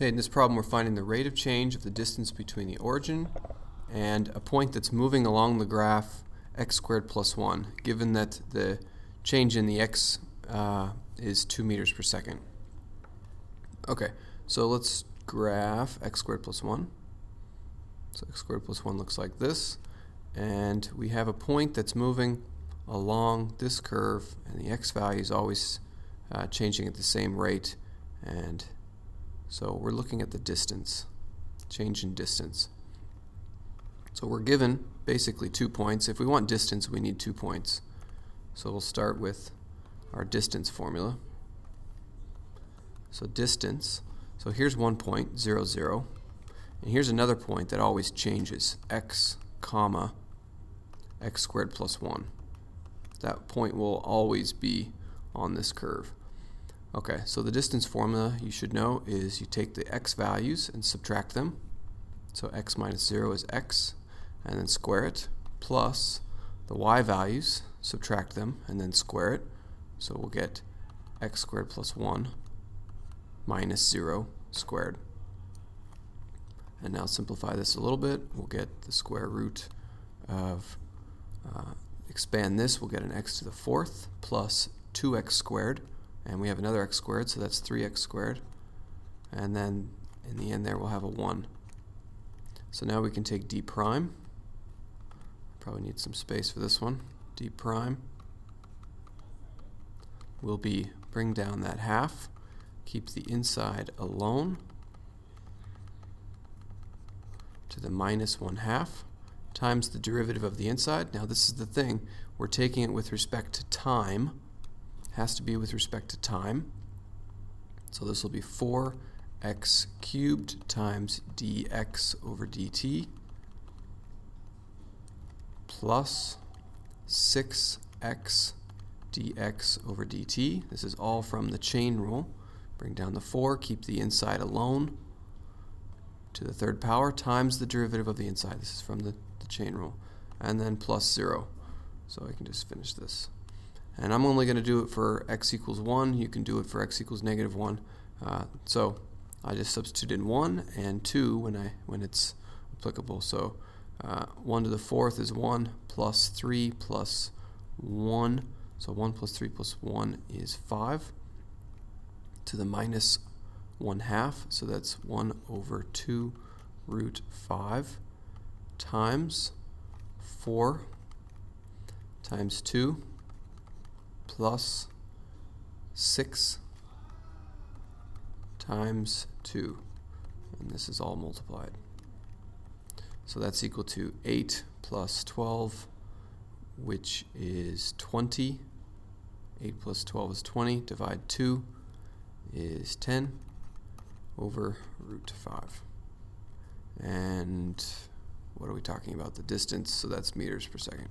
Okay, in this problem we're finding the rate of change of the distance between the origin and a point that's moving along the graph x squared plus 1, given that the change in the x uh, is 2 meters per second. Okay, so let's graph x squared plus 1. So x squared plus 1 looks like this. And we have a point that's moving along this curve, and the x value is always uh, changing at the same rate. And so we're looking at the distance, change in distance. So we're given basically two points. If we want distance, we need two points. So we'll start with our distance formula. So distance, so here's one point, 0, 0. And here's another point that always changes, x, comma, x squared plus 1. That point will always be on this curve. Okay, so the distance formula you should know is you take the x values and subtract them. So x minus 0 is x, and then square it, plus the y values, subtract them, and then square it. So we'll get x squared plus 1 minus 0 squared. And now simplify this a little bit. We'll get the square root of, uh, expand this, we'll get an x to the fourth plus 2x squared and we have another x squared, so that's 3x squared. And then in the end there we'll have a 1. So now we can take d prime. Probably need some space for this one. d prime will be bring down that half, keep the inside alone to the minus 1 half times the derivative of the inside. Now this is the thing, we're taking it with respect to time has to be with respect to time. So this will be 4x cubed times dx over dt plus 6x dx over dt. This is all from the chain rule. Bring down the 4, keep the inside alone to the third power times the derivative of the inside. This is from the, the chain rule. And then plus 0. So I can just finish this. And I'm only going to do it for x equals 1. You can do it for x equals negative 1. Uh, so I just substitute in 1 and 2 when, I, when it's applicable. So uh, 1 to the fourth is 1 plus 3 plus 1. So 1 plus 3 plus 1 is 5 to the minus 1 half. So that's 1 over 2 root 5 times 4 times 2 plus 6 times 2. And this is all multiplied. So that's equal to 8 plus 12, which is 20. 8 plus 12 is 20. Divide 2 is 10 over root 5. And what are we talking about? The distance, so that's meters per second.